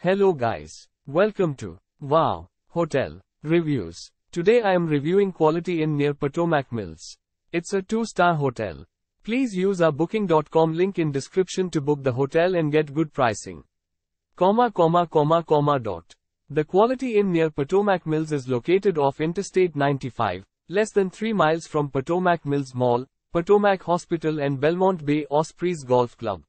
Hello guys. Welcome to Wow Hotel Reviews. Today I am reviewing Quality Inn near Potomac Mills. It's a 2-star hotel. Please use our booking.com link in description to book the hotel and get good pricing. Comma comma comma comma dot. The Quality Inn near Potomac Mills is located off Interstate 95, less than 3 miles from Potomac Mills Mall, Potomac Hospital and Belmont Bay Ospreys Golf Club.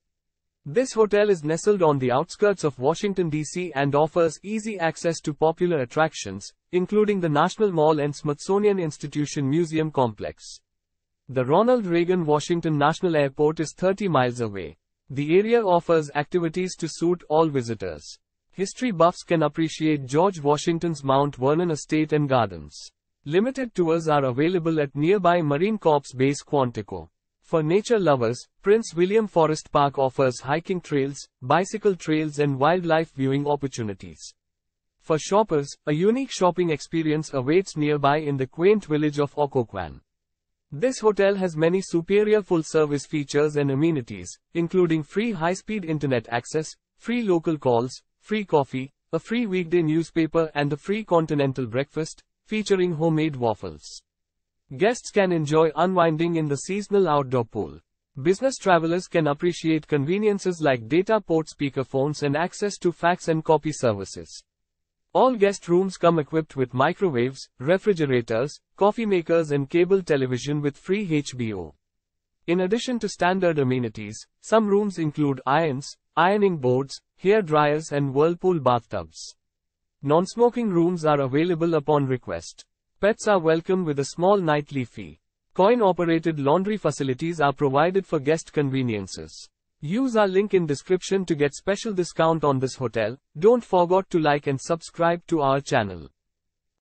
This hotel is nestled on the outskirts of Washington, D.C. and offers easy access to popular attractions, including the National Mall and Smithsonian Institution Museum Complex. The Ronald Reagan Washington National Airport is 30 miles away. The area offers activities to suit all visitors. History buffs can appreciate George Washington's Mount Vernon Estate and Gardens. Limited tours are available at nearby Marine Corps Base Quantico. For nature lovers, Prince William Forest Park offers hiking trails, bicycle trails and wildlife viewing opportunities. For shoppers, a unique shopping experience awaits nearby in the quaint village of Occoquan. This hotel has many superior full-service features and amenities, including free high-speed internet access, free local calls, free coffee, a free weekday newspaper and a free continental breakfast, featuring homemade waffles. Guests can enjoy unwinding in the seasonal outdoor pool. Business travelers can appreciate conveniences like data port speakerphones and access to fax and copy services. All guest rooms come equipped with microwaves, refrigerators, coffee makers and cable television with free HBO. In addition to standard amenities, some rooms include irons, ironing boards, hair dryers and whirlpool bathtubs. Non-smoking rooms are available upon request. Pets are welcome with a small nightly fee. Coin-operated laundry facilities are provided for guest conveniences. Use our link in description to get special discount on this hotel. Don't forget to like and subscribe to our channel.